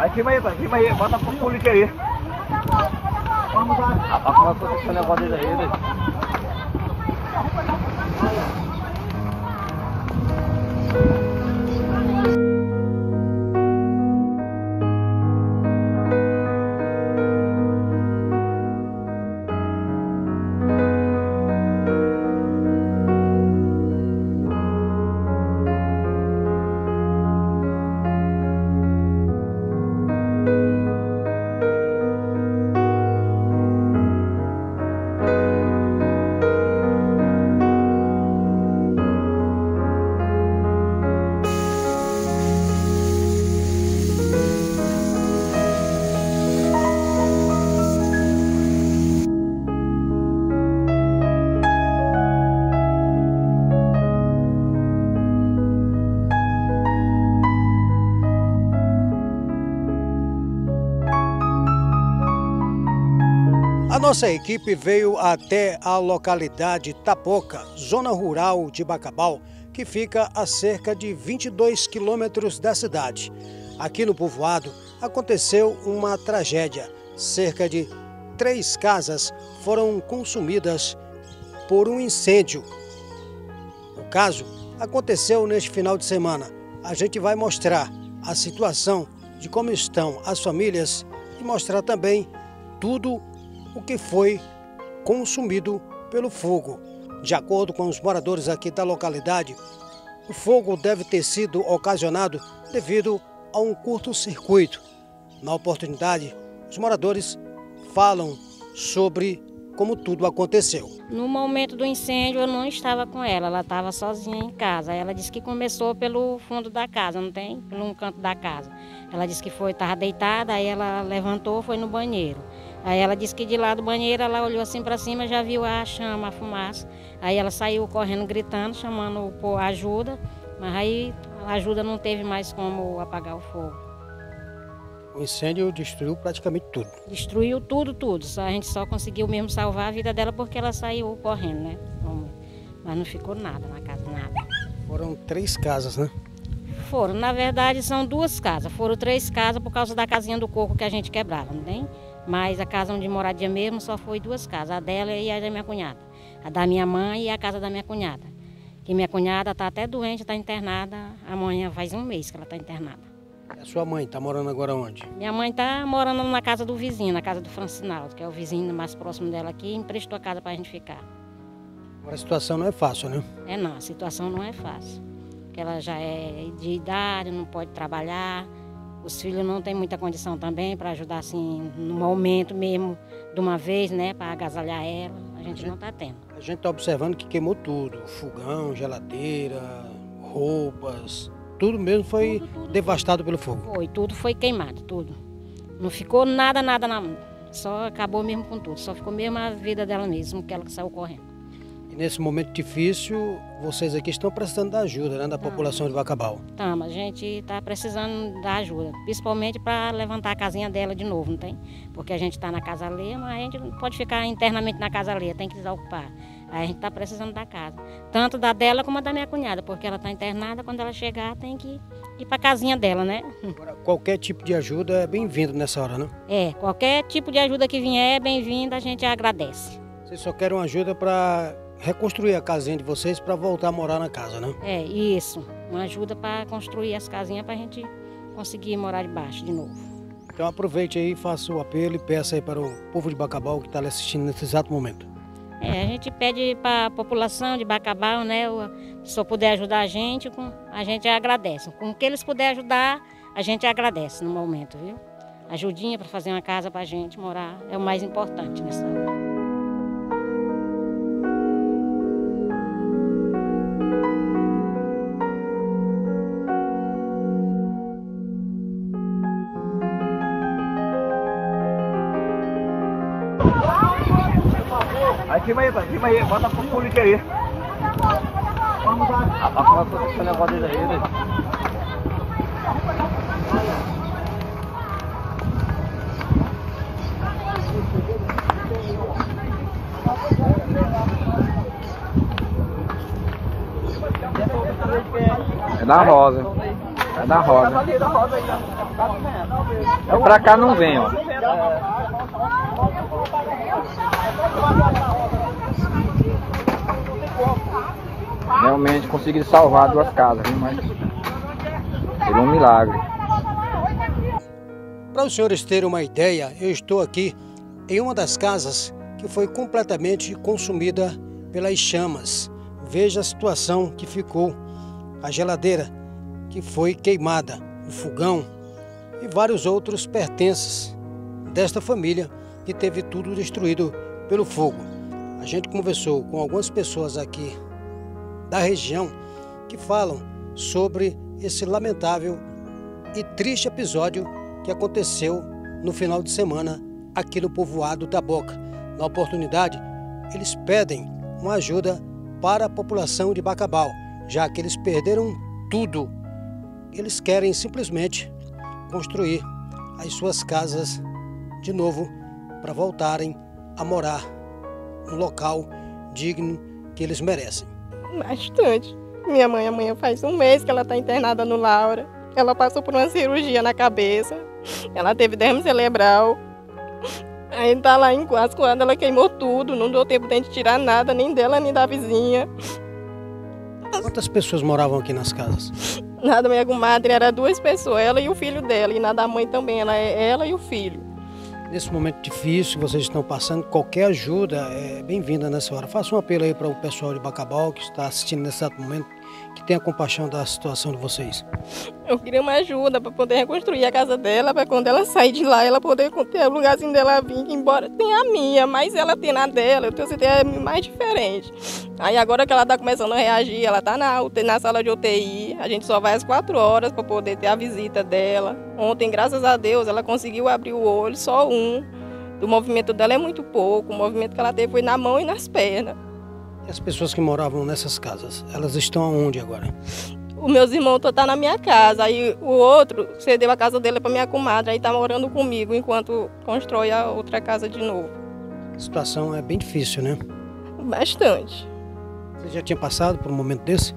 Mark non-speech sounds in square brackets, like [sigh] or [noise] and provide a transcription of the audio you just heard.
Aí cima aí, pai, cima aí, bota pro polícia aí. Vamos lá. Rapaz, como é que aconteceu o negócio dele aí, né? Nossa equipe veio até a localidade Tapoca, zona rural de Bacabal, que fica a cerca de 22 quilômetros da cidade. Aqui no povoado aconteceu uma tragédia. Cerca de três casas foram consumidas por um incêndio. O caso aconteceu neste final de semana. A gente vai mostrar a situação de como estão as famílias e mostrar também tudo o que foi consumido pelo fogo. De acordo com os moradores aqui da localidade, o fogo deve ter sido ocasionado devido a um curto-circuito. Na oportunidade, os moradores falam sobre como tudo aconteceu. No momento do incêndio eu não estava com ela, ela estava sozinha em casa. Ela disse que começou pelo fundo da casa, não tem? Pelo canto da casa. Ela disse que foi, estava deitada, aí ela levantou, foi no banheiro. Aí ela disse que de lá do banheiro ela olhou assim para cima, já viu a chama, a fumaça. Aí ela saiu correndo, gritando, chamando por ajuda, mas aí a ajuda não teve mais como apagar o fogo. O incêndio destruiu praticamente tudo. Destruiu tudo, tudo. Só, a gente só conseguiu mesmo salvar a vida dela porque ela saiu correndo, né? Mas não ficou nada na casa, nada. Foram três casas, né? Foram, na verdade são duas casas. Foram três casas por causa da casinha do coco que a gente quebrava, não tem? Mas a casa onde moradia mesmo só foi duas casas, a dela e a da minha cunhada. A da minha mãe e a casa da minha cunhada. Que minha cunhada está até doente, está internada. Amanhã faz um mês que ela está internada. A sua mãe está morando agora onde? Minha mãe está morando na casa do vizinho, na casa do Francinaldo, que é o vizinho mais próximo dela aqui, e emprestou a casa para a gente ficar. Agora a situação não é fácil, né? É não, a situação não é fácil. Porque ela já é de idade, não pode trabalhar. Os filhos não têm muita condição também para ajudar assim no momento mesmo, de uma vez, né, para agasalhar ela. A gente, a gente não está tendo. A gente está observando que queimou tudo: fogão, geladeira, roupas, tudo mesmo foi tudo, tudo, devastado pelo fogo. Foi, tudo foi queimado, tudo. Não ficou nada, nada na Só acabou mesmo com tudo. Só ficou mesmo a vida dela mesmo, que ela que saiu correndo. E nesse momento difícil, vocês aqui estão precisando da ajuda né, da tá. população de Bacabal. Estamos, a gente está precisando da ajuda, principalmente para levantar a casinha dela de novo, não tem? Porque a gente está na casa alheia, mas a gente não pode ficar internamente na casa alheia, tem que desocupar. Aí a gente está precisando da casa. Tanto da dela como da minha cunhada, porque ela está internada, quando ela chegar tem que ir para a casinha dela, né? [laughs] Agora, qualquer tipo de ajuda é bem-vindo nessa hora, né? É, qualquer tipo de ajuda que vier é bem-vinda, a gente agradece. Vocês só querem uma ajuda para reconstruir a casinha de vocês para voltar a morar na casa, né? É, isso. Uma ajuda para construir as casinhas para a gente conseguir morar debaixo de novo. Então aproveite aí, faça o apelo e peça aí para o povo de Bacabal que está assistindo nesse exato momento. É, a gente pede para a população de Bacabal, né, se só puder ajudar a gente, a gente agradece. Com o que eles puderem ajudar, a gente agradece no momento, viu? Ajudinha para fazer uma casa para a gente morar é o mais importante nessa hora. Aí cima aí, pai, cima aí, bota pro polícia aí. Vamos lá. Aconteceu o negócio dele aí, né? É da rosa. É da roda. É pra cá não vem, ó. Realmente consegui salvar duas casas, viu? mas foi um milagre. Para os senhores terem uma ideia, eu estou aqui em uma das casas que foi completamente consumida pelas chamas. Veja a situação que ficou. A geladeira que foi queimada, o fogão e vários outros pertences desta família que teve tudo destruído pelo fogo. A gente conversou com algumas pessoas aqui da região que falam sobre esse lamentável e triste episódio que aconteceu no final de semana aqui no povoado da Boca. Na oportunidade, eles pedem uma ajuda para a população de Bacabal, já que eles perderam tudo. Eles querem simplesmente construir as suas casas de novo para voltarem a morar um local digno que eles merecem. Bastante. Minha mãe amanhã faz um mês que ela está internada no Laura. Ela passou por uma cirurgia na cabeça. Ela teve derrame cerebral. Aí tá lá em quase quando ela queimou tudo, não deu tempo de a gente tirar nada, nem dela, nem da vizinha. Quantas pessoas moravam aqui nas casas? Nada, minha comadre era duas pessoas, ela e o filho dela, e nada a mãe também, ela é ela e o filho. Nesse momento difícil que vocês estão passando, qualquer ajuda é bem-vinda nessa hora. Faça um apelo aí para o pessoal de Bacabal que está assistindo nesse exato momento, que tenha compaixão da situação de vocês. Eu queria uma ajuda para poder reconstruir a casa dela, para quando ela sair de lá, ela poder ter o lugarzinho dela vir, embora tenha a minha, mas ela tem na dela, eu tenho certeza é mais diferente. Aí agora que ela está começando a reagir, ela está na, na sala de UTI, a gente só vai às quatro horas para poder ter a visita dela. Ontem, graças a Deus, ela conseguiu abrir o olho, só um. O movimento dela é muito pouco, o movimento que ela teve foi na mão e nas pernas. E as pessoas que moravam nessas casas, elas estão aonde agora? Os meus irmãos estão tá na minha casa, aí o outro cedeu a casa dele para minha comadre, aí está morando comigo enquanto constrói a outra casa de novo. A situação é bem difícil, né? Bastante. Você já tinha passado por um momento desse?